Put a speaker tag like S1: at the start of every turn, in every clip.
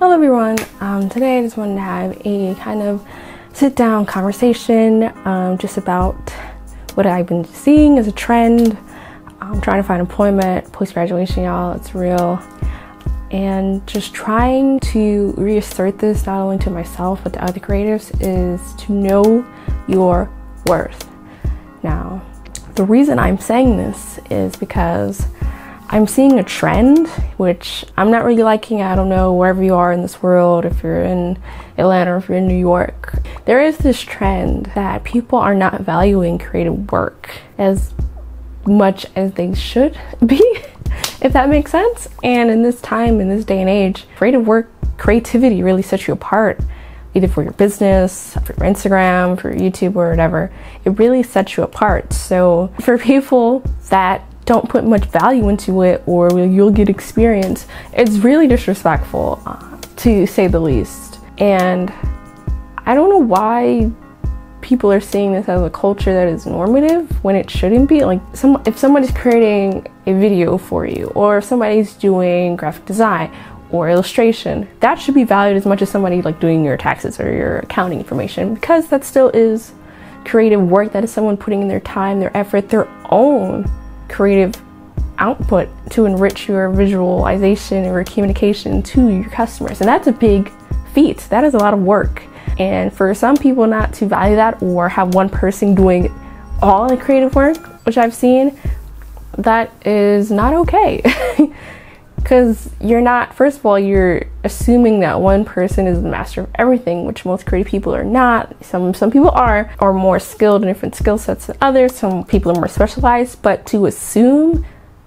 S1: Hello everyone. Um, today I just wanted to have a kind of sit down conversation um, just about what I've been seeing as a trend. I'm trying to find employment post graduation, y'all. It's real. And just trying to reassert this not only to myself but to other creatives is to know your worth. Now, the reason I'm saying this is because I'm seeing a trend which I'm not really liking. I don't know wherever you are in this world, if you're in Atlanta or if you're in New York. There is this trend that people are not valuing creative work as much as they should be, if that makes sense. And in this time, in this day and age, creative work, creativity really sets you apart either for your business, for your Instagram, for your YouTube, or whatever, it really sets you apart. So, for people that don't put much value into it or you'll get experience. It's really disrespectful, uh, to say the least. And I don't know why people are seeing this as a culture that is normative when it shouldn't be. Like, some if somebody's creating a video for you, or if somebody's doing graphic design or illustration, that should be valued as much as somebody like doing your taxes or your accounting information because that still is creative work. That is someone putting in their time, their effort, their own creative output to enrich your visualization or communication to your customers. And that's a big feat. That is a lot of work. And for some people not to value that or have one person doing all the creative work, which I've seen, that is not okay. because you're not first of all you're assuming that one person is the master of everything which most creative people are not. Some some people are or more skilled in different skill sets than others. Some people are more specialized. But to assume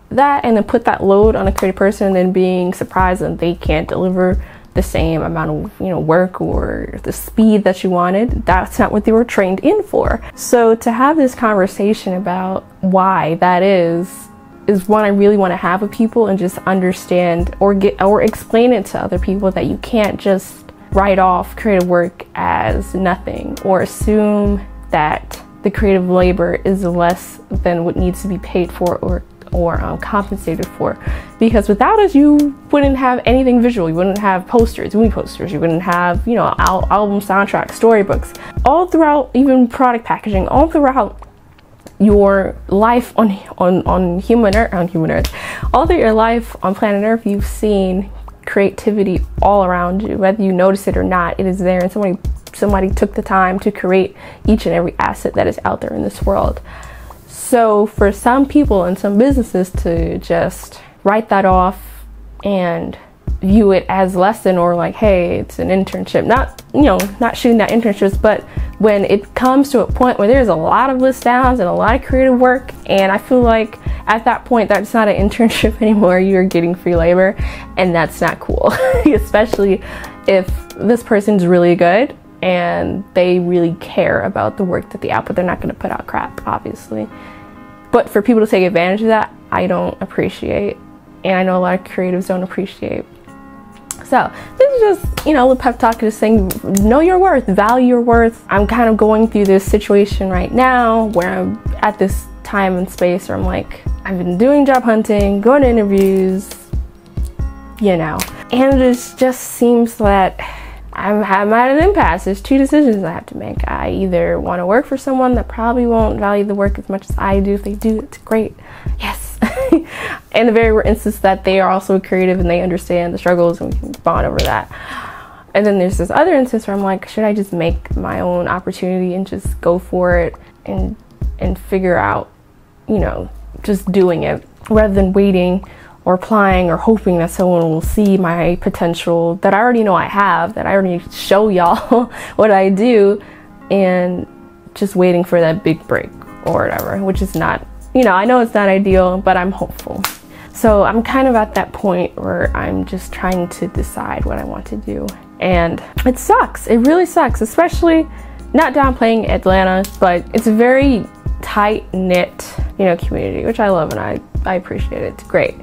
S1: that and then put that load on a creative person and then being surprised that they can't deliver the same amount of you know work or the speed that you wanted that's not what they were trained in for. So to have this conversation about why that is is one I really want to have with people and just understand or get or explain it to other people that you can't just write off creative work as nothing or assume that the creative labor is less than what needs to be paid for or or um, compensated for. Because without us you wouldn't have anything visual. You wouldn't have posters movie posters. You wouldn't have you know al- album soundtracks storybooks. All throughout even product packaging all throughout your life on on on human earth on human earth. All through your life on planet earth you've seen creativity all around you whether you notice it or not it is there. And somebody somebody took the time to create each and every asset that is out there in this world. So for some people and some businesses to just write that off and view it as lesson or like hey it's an internship not you know not shooting that internships but when it comes to a point where there's a lot of list downs and a lot of creative work and i feel like at that point that's not an internship anymore. You're getting free labor and that's not cool. Especially if this person's really good and they really care about the work that they output they're not going to put out crap obviously. But for people to take advantage of that i don't appreciate and i know a lot of creatives don't appreciate so this is just, you know, a pep talk just saying, know your worth, value your worth. I'm kind of going through this situation right now where I'm at this time and space where I'm like, I've been doing job hunting, going to interviews, you know, and it just seems that I'm, I'm at an impasse. There's two decisions I have to make. I either want to work for someone that probably won't value the work as much as I do. If they do, it's great. Yes, in the very rare instance that they are also creative and they understand the struggles and we can bond over that. And then there's this other instance where I'm like, should I just make my own opportunity and just go for it and and figure out, you know, just doing it rather than waiting or applying or hoping that someone will see my potential that I already know I have, that I already show y'all what I do, and just waiting for that big break or whatever, which is not you know, I know it's not ideal, but I'm hopeful. So I'm kind of at that point where I'm just trying to decide what I want to do. And it sucks. It really sucks, especially not downplaying Atlanta, but it's a very tight knit, you know, community, which I love and I, I appreciate it. It's great.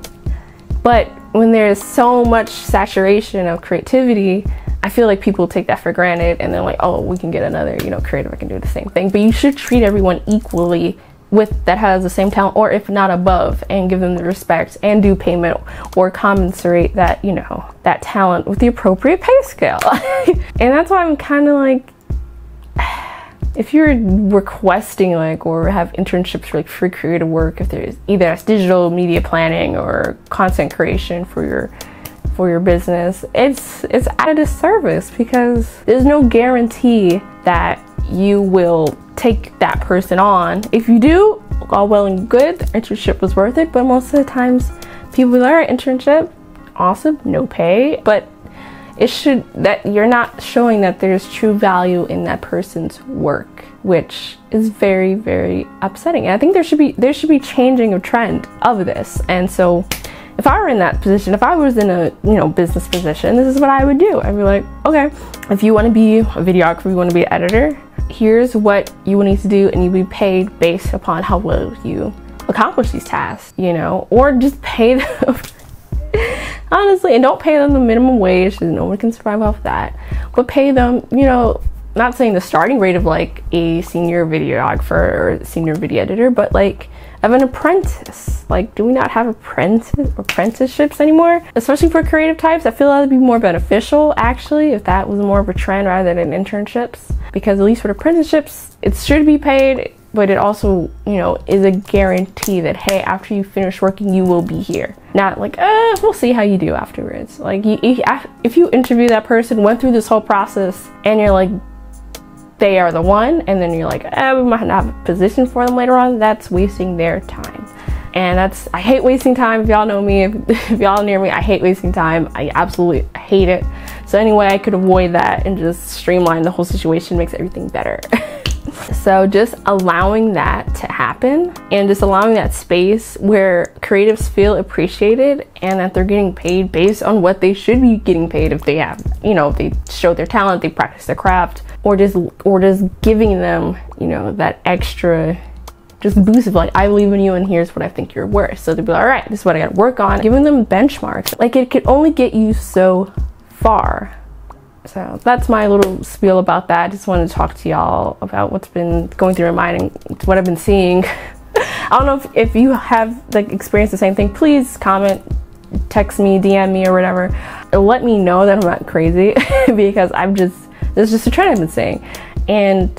S1: But when there's so much saturation of creativity, I feel like people take that for granted and they're like, oh, we can get another, you know, creative, I can do the same thing. But you should treat everyone equally with that has the same talent or if not above and give them the respect and due payment or compensate that you know that talent with the appropriate pay scale. And that's why i'm kind of like if you're requesting like or have internships for like free creative work if there's either that's digital media planning or content creation for your for your business it's it's at a disservice because there's no guarantee that you will take that person on. If you do, all well and good, the internship was worth it, but most of the times people learn internship, awesome, no pay, but it should that you're not showing that there's true value in that person's work, which is very, very upsetting. And I think there should be there should be changing a trend of this. And so if I were in that position, if I was in a you know business position, this is what I would do. I'd be like, okay, if you want to be a videographer, you want to be an editor, here's what you will need to do, and you'll be paid based upon how well you accomplish these tasks, you know, or just pay them. honestly, and don't pay them the minimum wage because no one can survive off that. But pay them, you know, not saying the starting rate of like a senior videographer or senior video editor, but like of an apprentice. Like, do we not have apprentice apprenticeships anymore? Especially for creative types, I feel that would be more beneficial actually if that was more of a trend rather than internships. Because at least for apprenticeships, it should be paid, but it also, you know, is a guarantee that hey, after you finish working, you will be here. Not like, uh, we'll see how you do afterwards. Like, you, if you interview that person, went through this whole process, and you're like, they are the one and then you're like eh, we might not have a position for them later on that's wasting their time and that's i hate wasting time if y'all know me if, if y'all near me i hate wasting time i absolutely hate it so anyway i could avoid that and just streamline the whole situation makes everything better so just allowing that to happen and just allowing that space where creatives feel appreciated and that they're getting paid based on what they should be getting paid if they have you know if they show their talent they practice their craft or just or just giving them you know that extra just boost of like I believe in you and here's what I think you're worth. So they'd be like, all right, this is what I got to work on. Giving them benchmarks, like it could only get you so far. So that's my little spiel about that. I just wanted to talk to y'all about what's been going through my mind and what I've been seeing. I don't know if, if you have like experienced the same thing. Please comment, text me, DM me, or whatever. Let me know that I'm not crazy because I'm just this is just a trend I've been seeing, And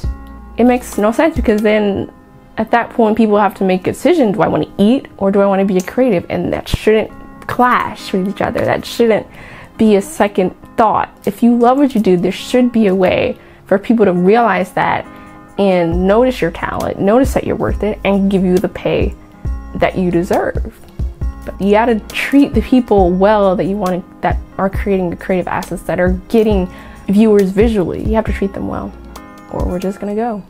S1: it makes no sense because then at that point people have to make a decision. Do I want to eat or do I want to be a creative? And that shouldn't clash with each other. That shouldn't be a second thought. If you love what you do, there should be a way for people to realize that and notice your talent, notice that you're worth it, and give you the pay that you deserve. But you gotta treat the people well that you want that are creating the creative assets that are getting viewers visually. You have to treat them well, or we're just gonna go.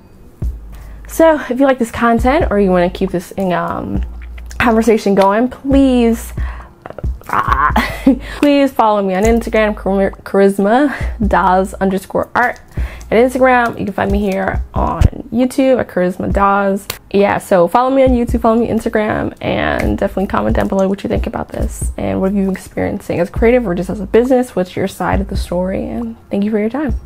S1: So, if you like this content or you want to keep this in, um, conversation going, please. Please follow me on Instagram, Charismadoz underscore art. At Instagram, you can find me here on YouTube at Charismadoz. Yeah, so follow me on YouTube, follow me Instagram, and definitely comment down below what you think about this and what have you experiencing as creative or just as a business. What's your side of the story? And thank you for your time.